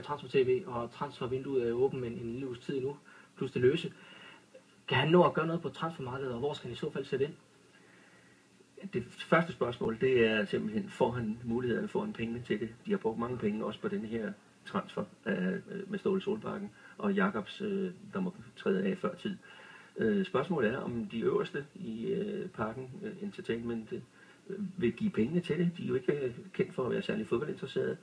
transfer TV, og transfervinduet er åbent men en, en lille uges tid nu, plus det løse. Kan han nå at gøre noget på transfermarkedet, og hvor skal han i så fald sætte ind? Det første spørgsmål, det er simpelthen, får han mulighed, eller får han pengene til det? De har brugt mange penge også på den her transfer øh, med Ståle Solbakken og Jakobs, øh, der må træde af før tid. Øh, spørgsmålet er, om de øverste i øh, parken, øh, Entertainment, øh, vil give pengene til det. De er jo ikke øh, kendt for at være særlig fodboldinteresserede.